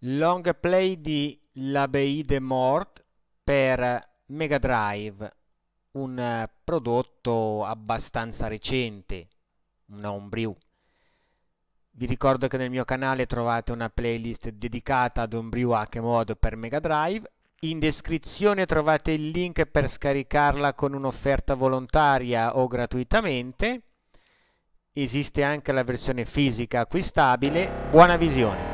long play di L'Abbaye Mort per Mega Drive, un prodotto abbastanza recente, una homebrew. Vi ricordo che nel mio canale trovate una playlist dedicata ad Homebrew HMod per Mega Drive. In descrizione trovate il link per scaricarla con un'offerta volontaria o gratuitamente. Esiste anche la versione fisica acquistabile. Buona visione!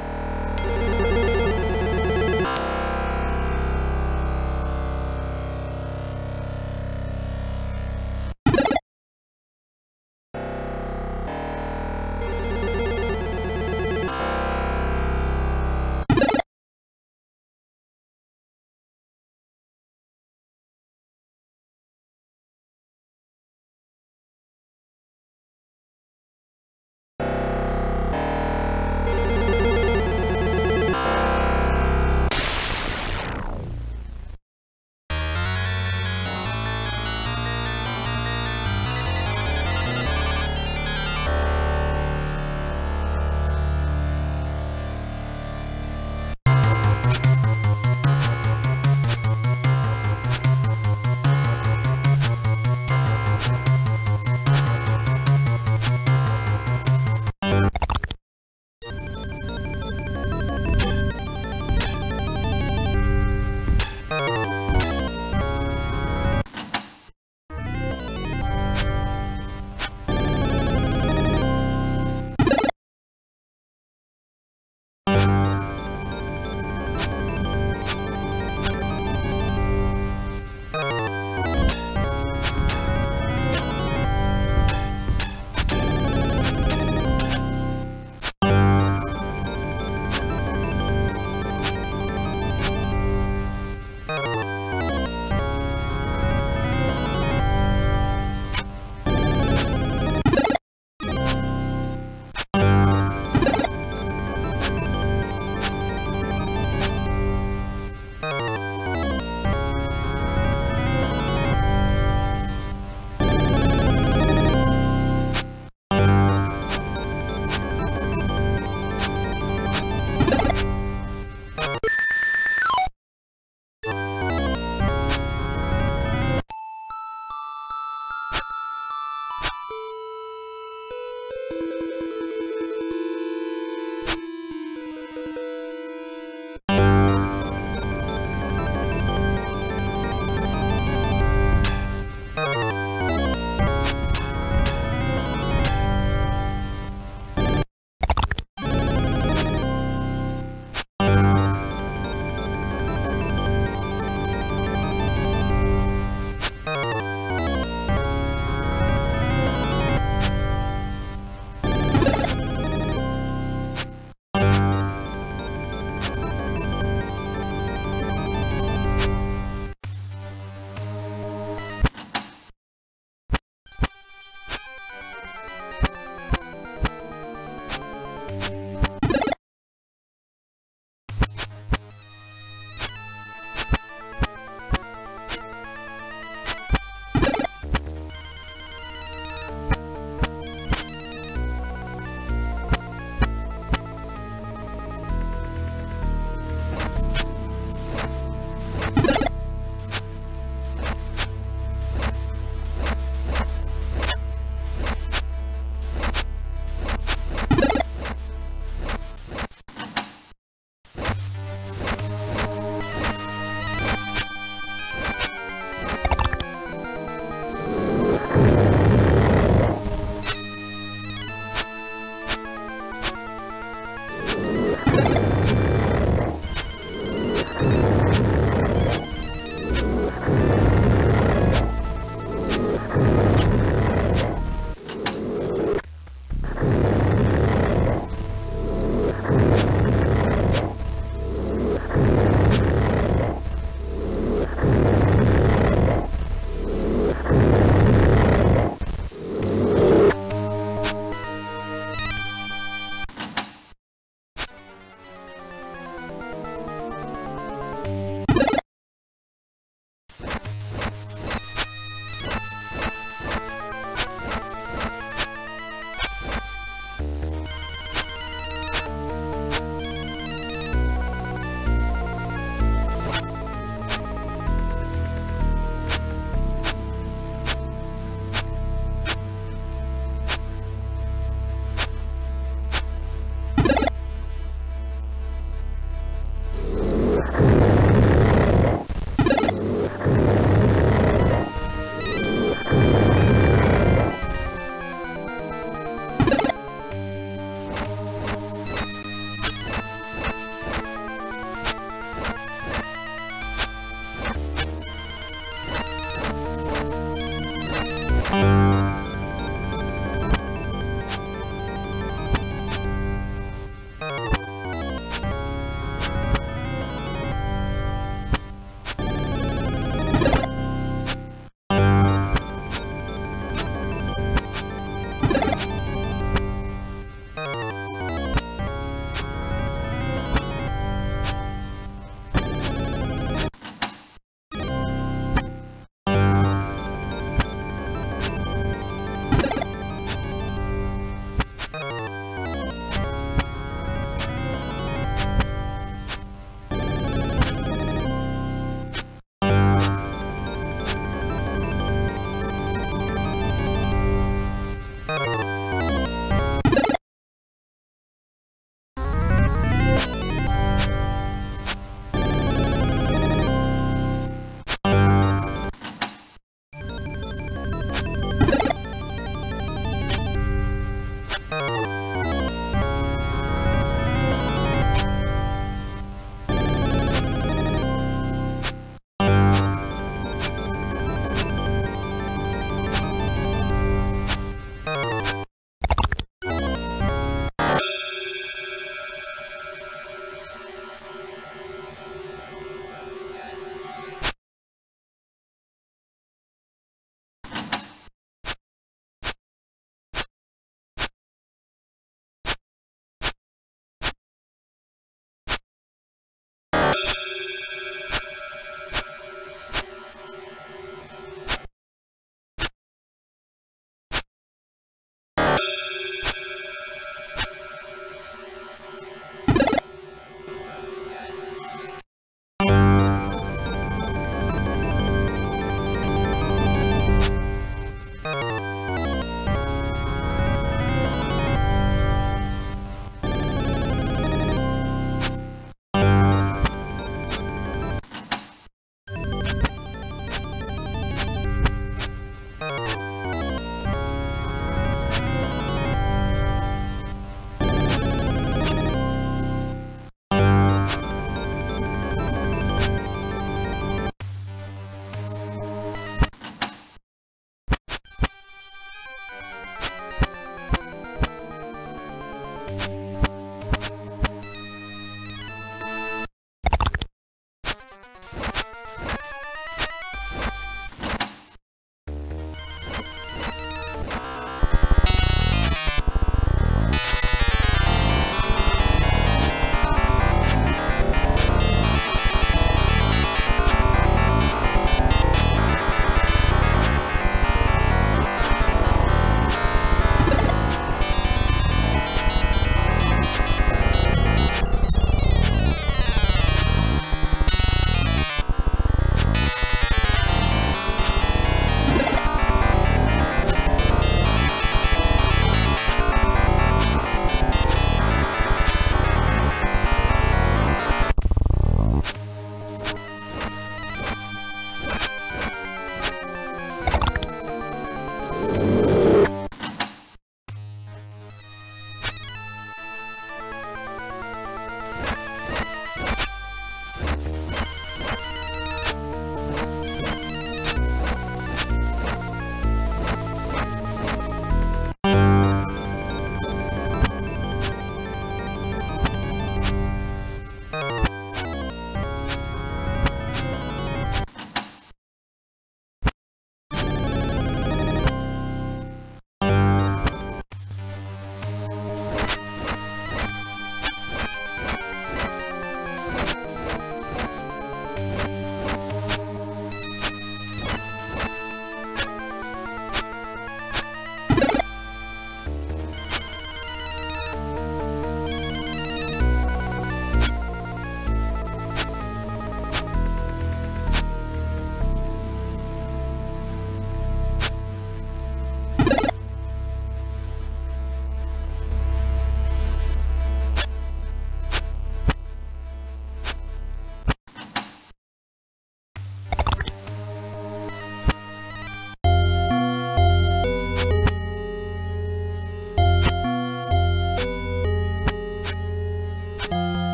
Yes.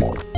Bye.